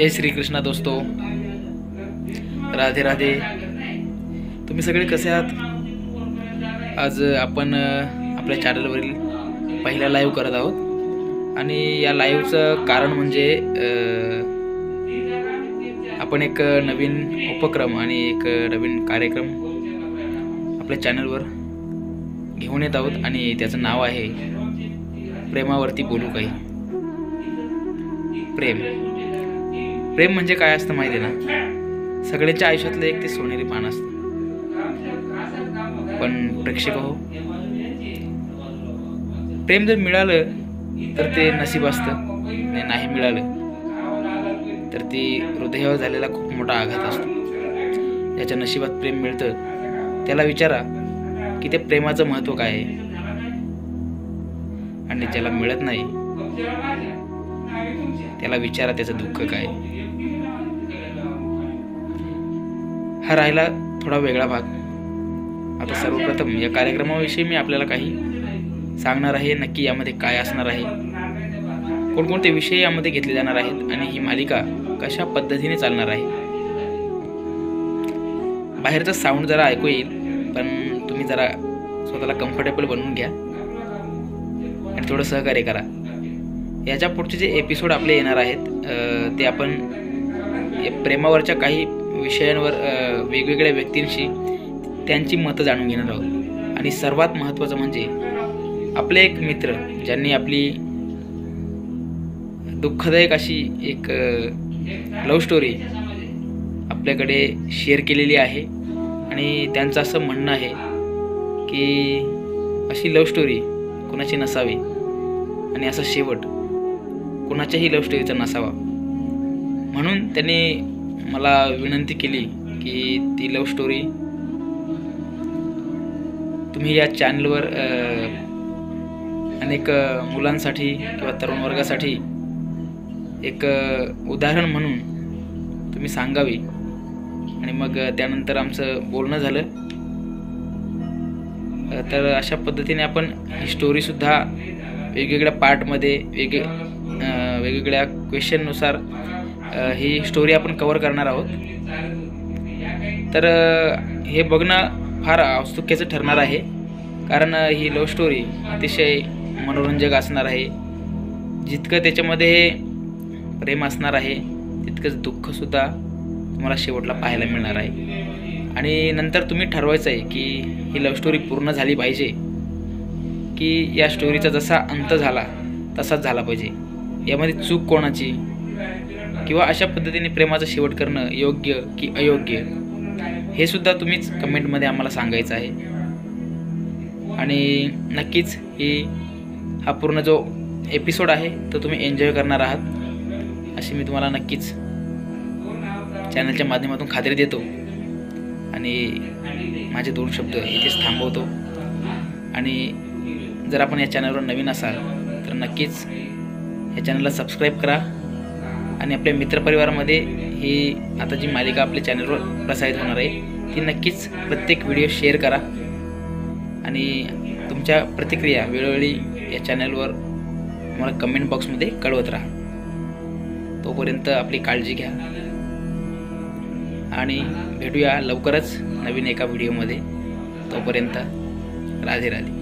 जय श्रीकृष्णा दोस्तो. राधे राधे. तुम्ही सगळे कसे आहात? आज आपण आपल्या चॅनलवरील पहिला लाईव्ह करत आहोत. आणि या लाईव्हचं कारण म्हणजे आपण एक नवीन उपक्रम आणि एक नवीन कार्यक्रम आपल्या चॅनलवर घेऊन येत आहोत आणि त्याचं नाव आहे प्रेमावरती बोलू काही. प्रेम. प्रेम म्हणजे काय असतं माहिती आहे ना? सगळ्यांच्या आयुष्यातलं एक ते सोनेरी पान असतं. पण प्रेक्षक हो प्रेम जर मिळालं तर ते नशीब असतं. आणि नाही मिळालं तर ती हृदयावर झालेला खूप मोठा आघात असतो. ज्याच्या नशिबात प्रेम मिळतं त्याला विचारा की त्या प्रेमाचं महत्त्व काय आहे? आणि ज्याला मिळत नाही त्याला विचारा त्याचं दुःख काय. हा राहिला थोडा वेगळा भाग. आता सर्वप्रथम या कार्यक्रमाविषयी मी आपल्याला काही सांगणार आहे. नक्की यामध्ये काय असणार आहे. कोणकोणते विषय यामध्ये घेतले जाणार आहेत आणि ही मालिका कशा पद्धतीने चालणार आहे. बाहेरचा साऊंड जरा ऐकू येईल पण तुम्ही जरा स्वतःला कम्फर्टेबल बनवून घ्या. आणि थोडं सहकार्य करा. याच्या पुढचे जे एपिसोड आपले येणार आहेत ते आपण या प्रेमावरच्या काही विषयांवर वेगवेगळ्या व्यक्तींशी त्यांची मतं जाणून घेणार आहोत. आणि सर्वात महत्त्वाचं म्हणजे आपले एक मित्र ज्यांनी आपली दुःखदायक अशी एक लव स्टोरी आपल्याकडे शेअर केलेली आहे. आणि त्यांचं असं म्हणणं आहे की अशी लव स्टोरी कुणाची नसावी आणि असा शेवट कुणाच्याही लव्ह स्टोरीचा नसावा. म्हणून त्यांनी मला विनंती केली की ती लव्ह स्टोरी तुम्ही या चॅनलवर अनेक मुलांसाठी किंवा तरुण वर्गासाठी एक उदाहरण म्हणून तुम्ही सांगावी. आणि मग त्यानंतर आमचं बोलणं झालं. तर अशा पद्धतीने आपण ही स्टोरीसुद्धा वेगवेगळ्या पार्टमध्ये वेगळे वेगवेगळ्या क्वेश्चननुसार ही स्टोरी आपण कवर करणार आहोत. तर हे बघणं फार औत्सुक्याचं ठरणार आहे. कारण ही लव्ह स्टोरी अतिशय मनोरंजक असणार आहे. जितकं त्याच्यामध्ये प्रेम असणार आहे तितकंच दुःखसुद्धा तुम्हाला शेवटला पाहायला मिळणार आहे. आणि नंतर तुम्ही ठरवायचं आहे की ही लव्ह स्टोरी पूर्ण झाली पाहिजे की या स्टोरीचा जसा अंत झाला तसाच झाला पाहिजे. यामध्ये चूक कोणाची? किंवा अशा पद्धतीने प्रेमाचा शेवट करणं योग्य की अयोग्य? हे सुद्धा तुम्हीच कमेंटमध्ये आम्हाला सांगायचं आहे. आणि नक्कीच ही हा पूर्ण जो एपिसोड आहे तो तुम्ही एन्जॉय करणार आहात. अशी मी तुम्हाला नक्कीच चॅनलच्या माध्यमातून खात्री देतो. आणि माझे दोन शब्द इथेच थांबवतो. आणि जर आपण या चॅनलवर नवीन असाल तर नक्कीच या चॅनलला सबस्क्राईब करा. आणि आपल्या मित्रपरिवारामध्ये ही आता जी मालिका आपल्या चॅनलवर प्रसारित होणार आहे ती नक्कीच प्रत्येक व्हिडिओ शेअर करा. आणि तुमच्या प्रतिक्रिया वेळोवेळी या चॅनलवर मला कमेंट बॉक्समध्ये कळवत राहा. तोपर्यंत आपली काळजी घ्या. आणि भेटूया लवकरच नवीन एका व्हिडिओमध्ये तोपर्यंत राधे राधे.